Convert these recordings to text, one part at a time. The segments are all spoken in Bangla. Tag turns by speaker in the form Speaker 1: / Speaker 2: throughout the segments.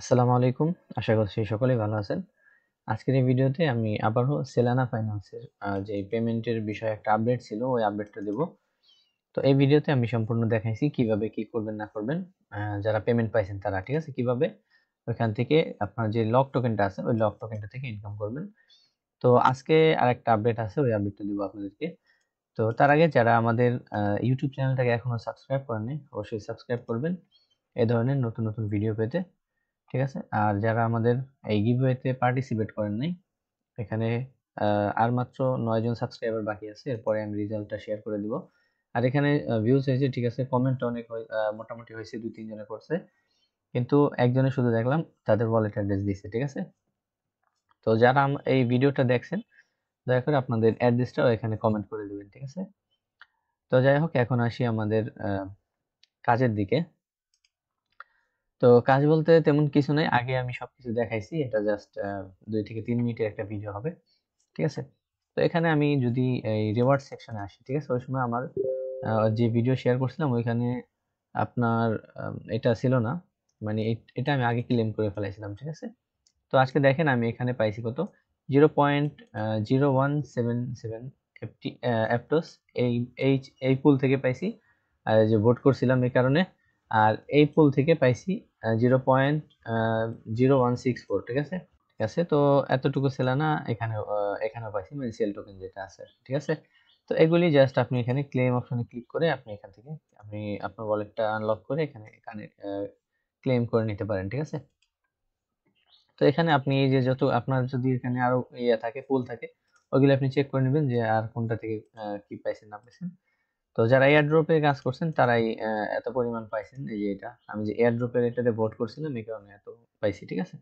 Speaker 1: আসসালামু আলাইকুম। আশা করছি সকলেই ভালো আছেন। আজকের এই ভিডিওতে আমি আবারও সেলানা ফাইন্যান্সের যে পেমেন্টের বিষয়ে একটা আপডেট ছিল, ওই আপডেটটা দেব। তো এই ভিডিওতে আমি সম্পূর্ণ দেখাইছি কীভাবে কি করবেন, না করবেন। যারা পেমেন্ট পাইছেন তারা, ঠিক আছে? কীভাবে? ওইখান থেকে আপনার যে লক টোকেনটা আছে, ওই লক টোকেনটা থেকে ইনকাম করবেন। তো আজকে আরেকটা আপডেট আছে, ওই আপডেটটা দিব আপনাদেরকে। তো তার আগে যারা আমাদের ইউটিউব চ্যানেলটাকে এখনও সাবস্ক্রাইব করেননি, অবশ্যই সাবস্ক্রাইব করবেন। এ ধরনের নতুন নতুন ভিডিও পেতে। ঠিক আছে? আর যারা আমাদের এই গিভওয়েতে পার্টিসিপেট করেন নাই, এখানে আর মাত্র নয় জন সাবস্ক্রাইবার বাকি আছে, এরপরে আমি রেজাল্টটা শেয়ার করে দিব। আর এখানে ভিউজ হয়েছে ঠিক আছে কমেন্ট অনেক মোটামুটি হয়েছে, দুই তিনজনে করছে। কিন্তু একজনে শুধু দেখলাম, তাদের ওয়ালেট অ্যাড্রেস দিয়েছে ঠিক আছে? তো যারা এই ভিডিওটা দেখছেন, দয়া করে আপনাদের অ্যাড্রেসটাও এখানে কমেন্ট করে দিবেন, ঠিক আছে? তো যাই হোক, এখন আসি আমাদের কাজের দিকে। তো কাজ বলতে তেমন কিছু নাই। আগে আমি সবকিছু দেখাইছি, এটা জাস্ট দুই থেকে তিন মিনিটের একটা ভিডিও হবে, ঠিক আছে? তো এখানে আমি যদি এই রিওয়ার্ড সেকশনে আসি, ঠিক আছে? ওই সময় আমার যে ভিডিও শেয়ার করছিলাম, ওইখানে আপনার এটা ছিল না মানে এটা আমি আগে ক্লেম করে ফেলাইছিলাম, ঠিক আছে? তো আজকে দেখেন আমি এখানে পাইছি কত? Zero point zero one seven seven Aptos এই এই পুল থেকে পাইছি। আর যে ভোট করছিলাম এই কারণে আর এই পুল থেকে পাইছি zero point zero one six four ঠিক আছে? ঠিক আছে? তো এতটুকু সেলানা এখানে এখানেও পাইছি মানে সেল টোকেন যেটা আছে, ঠিক আছে? তো এগুলি জাস্ট আপনি এখানে ক্লেম অপশনে ক্লিক করে আপনি এখান থেকে আপনি আপনার ওয়ালেটটা আনলক করে এখানে এখানে ক্লেম করে নিতে পারেন, ঠিক আছে? তো এখানে আপনি এই যে যত, আপনার যদি এখানে আরও ইয়ে থাকে পুল থাকে ওইগুলো আপনি চেক করে নেবেন যে আর কোনটা থেকে কি পাইছেন না পাইছেন তো যারা এয়ারড্রপে কাজ করছেন, তারাই এত পরিমাণ পাইছেন এই যে এটা। আমি যে এয়ারড্রপের এটাতে ভোট করছিলাম, এই কারণে এত পাইছি, ঠিক আছে?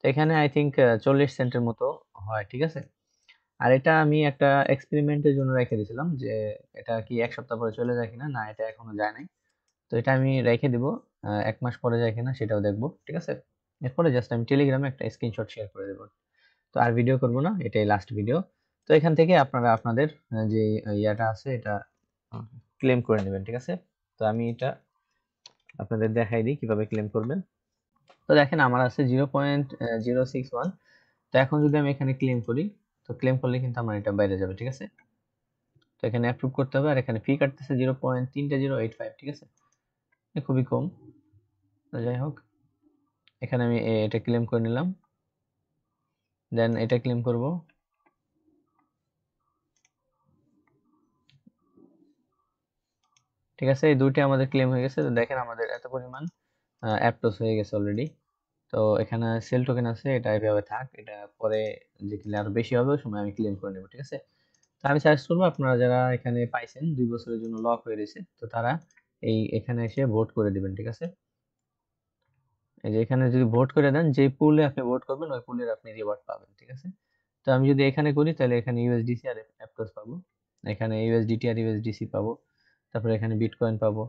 Speaker 1: তো এখানে আই থিঙ্ক চল্লিশ সেন্টের মতো হয়, ঠিক আছে? আর এটা আমি একটা এক্সপেরিমেন্টের জন্য রেখে দিয়েছিলাম যে এটা কি এক সপ্তাহ পরে চলে যায় কিনা? না, এটা এখনও যায় নাই। তো এটা আমি রেখে দিব এক মাস পরে যায় কিনা সেটাও দেখব, ঠিক আছে? এরপরে জাস্ট আমি টেলিগ্রামে একটা স্ক্রিনশট শেয়ার করে দেবো। তো আর ভিডিও করব না, এটাই লাস্ট ভিডিও তো এখান থেকে আপনারা, আপনাদের যে ইয়াটা আছে, এটা ক্লেম করে নেবেন, ঠিক আছে? তো আমি এটা আপনাদের দেখাই দিই কীভাবে ক্লেম করবেন। তো দেখেন আমার আছে zero point zero six one তো এখন যদি আমি এখানে ক্লেম করি, তো ক্লেম করলে কিন্তু আমার এটা বাইরে যাবে, ঠিক আছে? তো এখানে অ্যাপ্রুভ করতে হবে, আর এখানে ফি কাটতেছে জিরো পয়েন্ট তিনটে জিরো এইট ফাইভ ঠিক আছে? খুবই কম। তো যাই হোক, এখানে আমি এটা ক্লেম করে নিলাম। দেন এটা ক্লেম করব। ঠিক আছে? এই দুইটি আমাদের ক্লেম হয়ে গেছে। তো দেখেন আমাদের এত পরিমাণ অ্যাপটোস হয়ে গেছে অলরেডি তো এখানে সেল টোকেন আছে, এটা এভাবে থাক, এটা পরে যে কিনলে আরও বেশি হবে সময় আমি ক্লেম করে নেব, ঠিক আছে? তো আমি সাজেস্ট করব আপনারা যারা এখানে পাইছেন, দুই বছরের জন্য লক হয়ে রয়েছে, তো তারা এই এখানে এসে ভোট করে দিবেন, ঠিক আছে? এই যে এখানে যদি ভোট করে দেন, যে পুলে আপনি ভোট করবেন, ওই পুলের আপনি রিওয়ার্ড পাবেন, ঠিক আছে? তো আমি যদি এখানে করি, তাহলে এখানে ইউএসডিসি আর অ্যাপটোস পাবো। এখানে ইউএসডিটি আর ইউএসডিসি পাবো। তারপরে এখানে বিটকয়েন পাবো।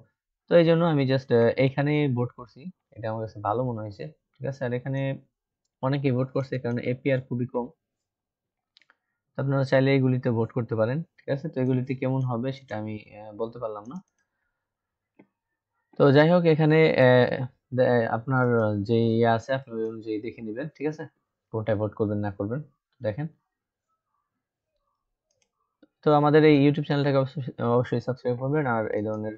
Speaker 1: তো এই জন্য আমি জাস্ট এইখানে ভোট করছি। এটা আমার কাছে ভালো মনে হয়েছে, ঠিক আছে? আর এখানে অনেকে ভোট করছে কারণ এপিআর খুবই কম। আপনারা চাইলে এইগুলিতে ভোট করতে পারেন, ঠিক আছে? তো এগুলিতে কেমন হবে সেটা আমি বলতে পারলাম না। তো যাই হোক, এখানে আপনার যে ইয়ে আছে আপনি অনুযায়ী দেখে নেবেন, ঠিক আছে? কোনটায় ভোট করবেন, না করবেন, দেখেন। তো আমাদের এই ইউটিউব চ্যানেলটাকে অবশ্যই সাবস্ক্রাইব করবেন আর এই ধরনের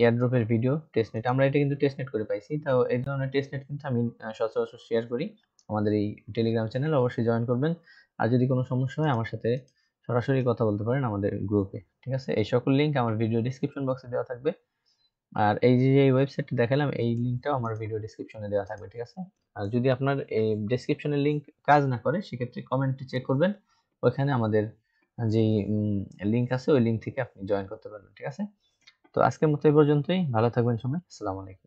Speaker 1: এয়ারড্রপের ভিডিও টেস্টনেট আমরা এটা কিন্তু টেস্টনেট করে পাইছি। তো এই ধরনের টেস্টনেট কিন্তু আমি সচরাচর শেয়ার করি। আমাদের এই টেলিগ্রাম চ্যানেল অবশ্যই জয়েন করবেন। আর যদি কোনো সমস্যা হয়, আমার সাথে সরাসরি কথা বলতে পারেন আমাদের গ্রুপে ঠিক আছে? এই সকল লিঙ্ক আমার ভিডিও ডিসক্রিপশন বক্সে দেওয়া থাকবে। আর এই যে, এই ওয়েবসাইটটা দেখালাম, এই লিঙ্কটাও আমার ভিডিও ডিসক্রিপশনে দেওয়া থাকবে, ঠিক আছে? আর যদি আপনার এই ডিসক্রিপশনের লিঙ্ক কাজ না করে, সেক্ষেত্রে কমেন্টে চেক করবেন। ওইখানে আমাদের যে লিঙ্ক আছে, ওই লিঙ্ক থেকে আপনি জয়েন করতে পারবেন, ঠিক আছে? তো আজকের মতো এই পর্যন্তই। ভালো থাকবেন সবাই। আসসালামু আলাইকুম।